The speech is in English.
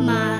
my